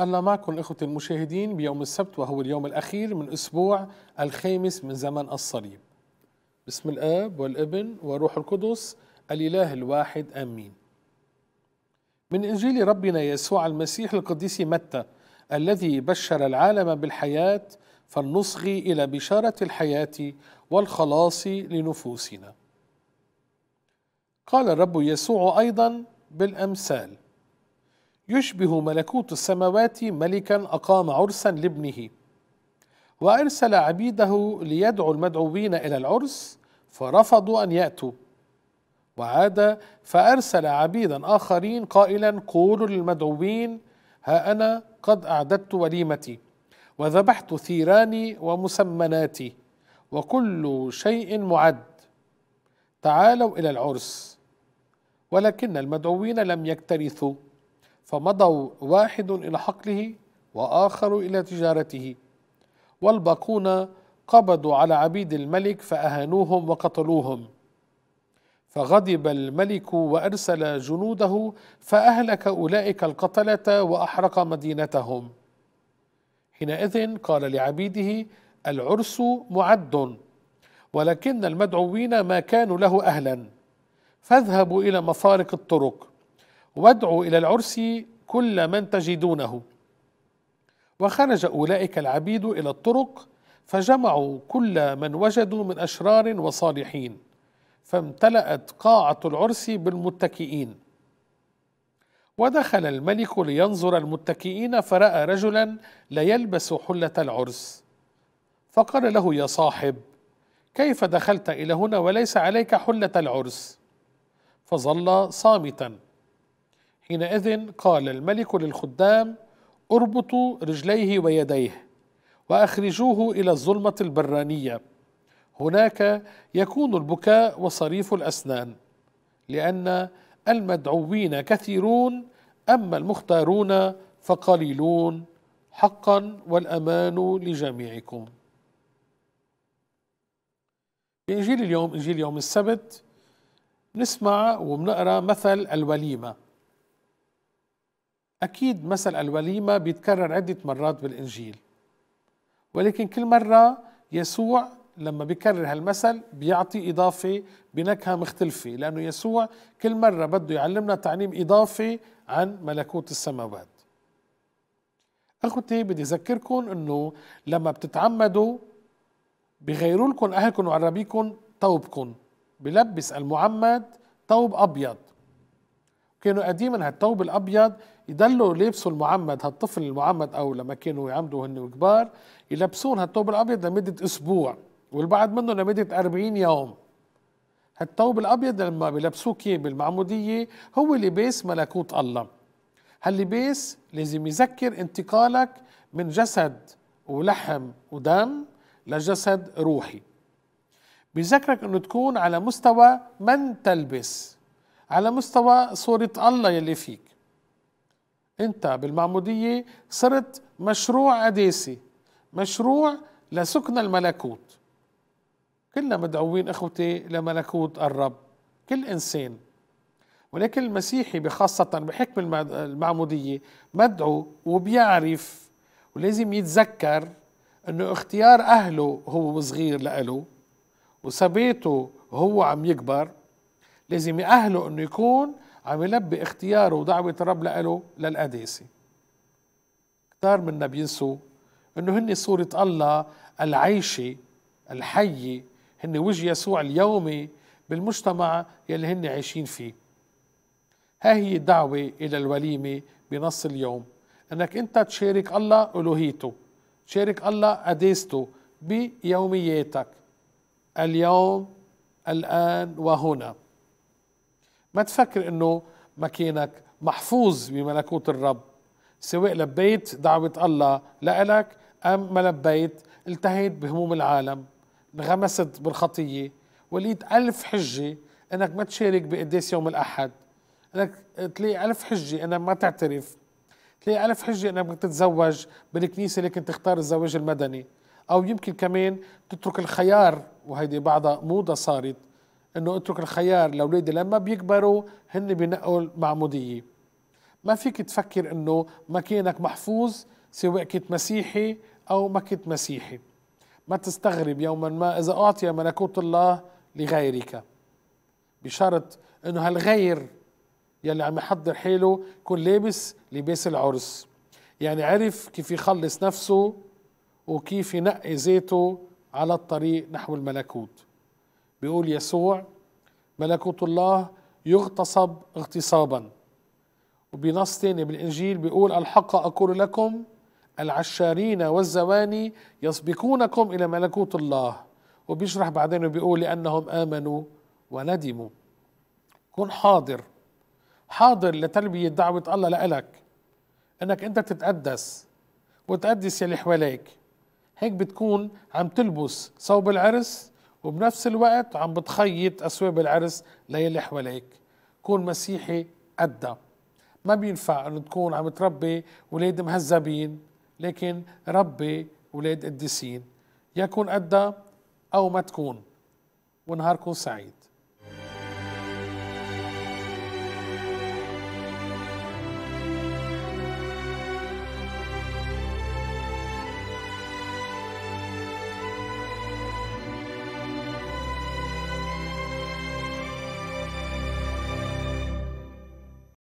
الله معكم إخوة المشاهدين بيوم السبت وهو اليوم الأخير من أسبوع الخامس من زمن الصليب. بسم الآب والابن وروح القدس الإله الواحد آمين. من إنجيل ربنا يسوع المسيح القديس متى الذي بشر العالم بالحياة فلنصغي إلى بشارة الحياة والخلاص لنفوسنا. قال الرب يسوع أيضا بالأمثال يشبه ملكوت السماوات ملكا أقام عرسا لابنه. وأرسل عبيده ليدعوا المدعوين إلى العرس فرفضوا أن يأتوا. وعاد فأرسل عبيدا آخرين قائلا قولوا للمدعوين ها أنا قد أعددت وليمتي وذبحت ثيراني ومسمناتي وكل شيء معد. تعالوا إلى العرس. ولكن المدعوين لم يكترثوا. فمضوا واحد إلى حقله وآخر إلى تجارته. والباقون قبضوا على عبيد الملك فأهانوهم وقتلوهم. فغضب الملك وأرسل جنوده فأهلك أولئك القتلة وأحرق مدينتهم. حينئذ قال لعبيده العرس معد ولكن المدعوين ما كانوا له أهلا فاذهبوا إلى مفارق الطرق. وادعوا إلى العرس كل من تجدونه. وخرج أولئك العبيد إلى الطرق فجمعوا كل من وجدوا من أشرار وصالحين فامتلأت قاعة العرس بالمتكئين. ودخل الملك لينظر المتكئين فرأى رجلا لا يلبس حلة العرس. فقال له يا صاحب كيف دخلت إلى هنا وليس عليك حلة العرس؟ فظل صامتا. حينئذ قال الملك للخدام أربطوا رجليه ويديه وأخرجوه إلى الظلمة البرانية. هناك يكون البكاء وصريف الأسنان لأن المدعوين كثيرون أما المختارون فقليلون. حقا والأمان لجميعكم. بإنجيل اليوم إنجيل يوم السبت نسمع وبنقرأ مثل الوليمة. أكيد مثل الوليمة بيتكرر عدة مرات بالإنجيل. ولكن كل مرة يسوع لما بيكرر هالمثل بيعطي إضافة بنكهة مختلفة لأنه يسوع كل مرة بده يعلمنا تعليم إضافي عن ملكوت السماوات. أخوتي بدي أذكركم أنه لما بتتعمدوا بغيروا لكم أهلكم وعربيكم ثوبكم. بلبس المعمد ثوب أبيض. كانوا قديما هالثوب الأبيض يضلوا لابسوا المعمد هالطفل المعمد أو لما كانوا يعمدوا هن كبار يلبسون هالثوب الأبيض لمدة أسبوع والبعض منه لمدة 40 يوم. هالثوب الأبيض لما بيلبسوه بالمعمودية هو لباس ملكوت الله. هاللباس لازم يذكر انتقالك من جسد ولحم ودم لجسد روحي. بيذكرك إنه تكون على مستوى من تلبس. على مستوى صورة الله يلي فيك. انت بالمعمودية صرت مشروع قداسي مشروع لسكن الملكوت. كلنا مدعوين اخوتي لملكوت الرب كل انسان. ولكن المسيحي بخاصة بحكم المعمودية مدعو وبيعرف ولازم يتذكر انه اختيار اهله هو صغير لإله وثباته هو عم يكبر. لازم يأهله إنه يكون عم يلبي اختياره ودعوة الرب له للقداسة. كتار منا بينسوا إنه هن صورة الله العيشة الحية هن وجه يسوع اليومي بالمجتمع يلي هن عايشين فيه. ها هي الدعوة إلى الوليمة بنص اليوم. أنك أنت تشارك الله ألوهيته تشارك الله قداسته بيومياتك اليوم الآن وهنا. ما تفكر إنه مكانك محفوظ بملكوت الرب سواء لبيت دعوة الله لإلك أم ما لبيت التهيت بهموم العالم انغمست بالخطية وليت ألف حجة أنك ما تشارك بقداس يوم الأحد. أنك تلاقي ألف حجة أنك ما تعترف تلاقي ألف حجة أنك تتزوج بالكنيسة لكن تختار الزواج المدني. أو يمكن كمان تترك الخيار وهيدي بعضها موضة صارت إنه أترك الخيار لأولادي لما بيكبروا هن بينقوا المعمودية. ما فيك تفكر إنه مكانك محفوظ سواء كنت مسيحي أو ما كنت مسيحي. ما تستغرب يوما ما إذا أعطي ملكوت الله لغيرك. بشرط إنه هالغير يلي عم يحضر حاله يكون لابس لباس العرس. يعني عرف كيف يخلص نفسه وكيف ينقي ذاته على الطريق نحو الملكوت. بيقول يسوع ملكوت الله يغتصب اغتصابا. وبنص تاني بالإنجيل بيقول الحق أقول لكم العشارين والزواني يسبقونكم إلى ملكوت الله. وبيشرح بعدين وبيقول لأنهم آمنوا وندموا. كن حاضر. حاضر لتلبية دعوة الله لإلك. إنك أنت تتقدس وتقدس يلي حواليك. هيك بتكون عم تلبس ثوب العرس وبنفس الوقت عم بتخيط أثواب العرس ليلي حواليك. كون مسيحي قدها ما بينفع إنه تكون عم تربي ولاد مهذبين لكن ربي ولاد قديسين. يكون قدها أو ما تكون. ونهاركم سعيد.